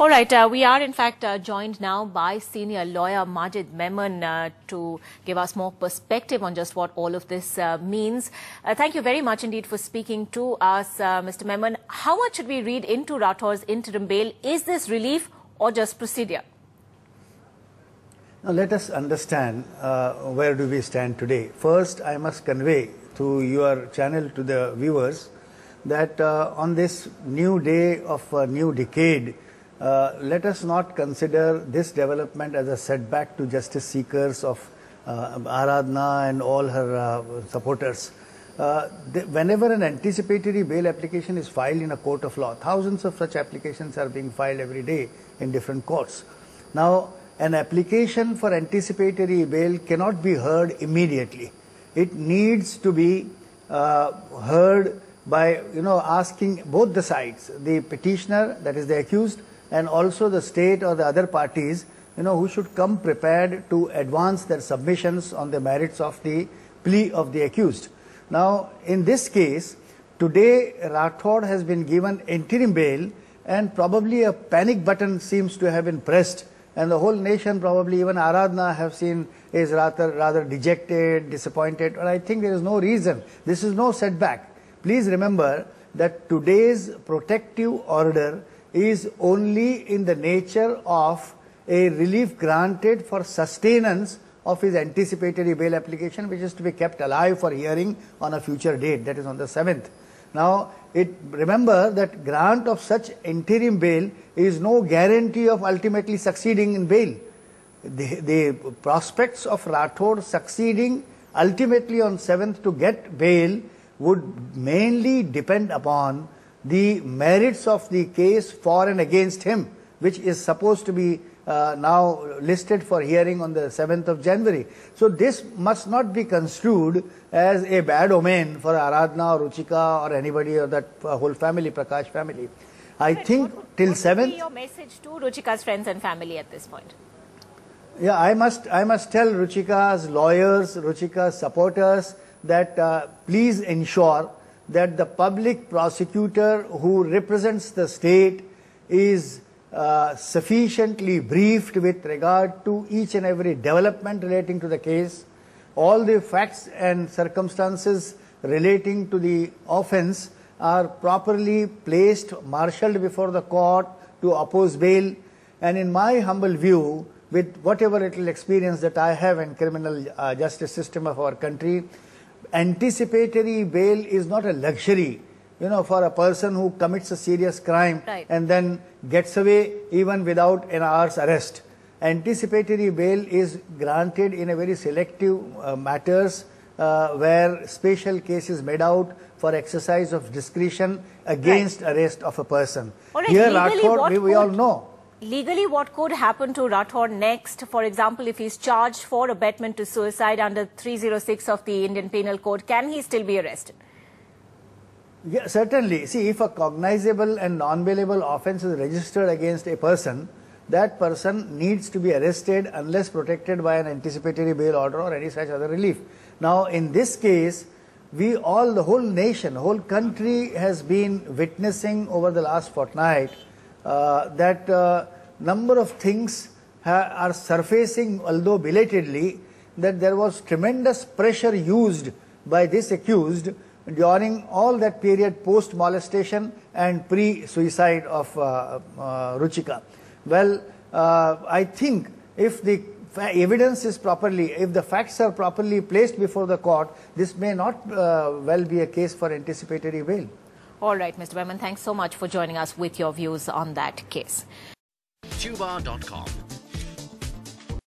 All right, uh, we are in fact uh, joined now by senior lawyer Majid Memon uh, to give us more perspective on just what all of this uh, means. Uh, thank you very much indeed for speaking to us, uh, Mr. Memon. How much should we read into Rathore's interim bail? Is this relief or just procedure? Now let us understand where do we stand today. First, I must convey to your channel to the viewers that on this new day of a new decade, uh, let us not consider this development as a setback to justice seekers of uh, Aradhna and all her uh, supporters. Uh, whenever an anticipatory bail application is filed in a court of law, thousands of such applications are being filed every day in different courts. Now, an application for anticipatory bail cannot be heard immediately. It needs to be uh, heard by, you know, asking both the sides, the petitioner, that is the accused, and also the state or the other parties, you know, who should come prepared to advance their submissions on the merits of the plea of the accused. Now, in this case, today Rathod has been given interim bail and probably a panic button seems to have been pressed and the whole nation probably even Aradhna have seen is rather rather dejected, disappointed, but I think there is no reason. This is no setback. Please remember that today's protective order is only in the nature of a relief granted for sustenance of his anticipatory bail application which is to be kept alive for hearing on a future date that is on the 7th. Now it remember that grant of such interim bail is no guarantee of ultimately succeeding in bail. The, the prospects of Rathod succeeding ultimately on 7th to get bail would mainly depend upon the merits of the case for and against him, which is supposed to be uh, now listed for hearing on the 7th of January. So this must not be construed as a bad omen for Aradhna or Ruchika or anybody or that uh, whole family, Prakash family. I but think what, till what 7th... What your message to Ruchika's friends and family at this point? Yeah, I must, I must tell Ruchika's lawyers, Ruchika's supporters that uh, please ensure that the public prosecutor who represents the state is uh, sufficiently briefed with regard to each and every development relating to the case, all the facts and circumstances relating to the offense are properly placed, marshaled before the court to oppose bail. And in my humble view, with whatever little experience that I have in criminal uh, justice system of our country, anticipatory bail is not a luxury, you know, for a person who commits a serious crime right. and then gets away even without an hour's arrest. Anticipatory bail is granted in a very selective uh, matters uh, where special cases made out for exercise of discretion against right. arrest of a person. Right, Here, Rathod, we, we all know legally what could happen to Rathod next? For example, if he's charged for abetment to suicide under 306 of the Indian Penal Code, can he still be arrested? Yeah, certainly. See, if a cognizable and non-bailable offence is registered against a person, that person needs to be arrested unless protected by an anticipatory bail order or any such other relief. Now, in this case, we all, the whole nation, whole country has been witnessing over the last fortnight that uh, number of things are surfacing, although belatedly, that there was tremendous pressure used by this accused during all that period post molestation and pre suicide of uh, uh, Ruchika. Well, uh, I think if the evidence is properly, if the facts are properly placed before the court, this may not uh, well be a case for anticipatory bail. All right, Mr. Memon, thanks so much for joining us with your views on that case. Tubar.com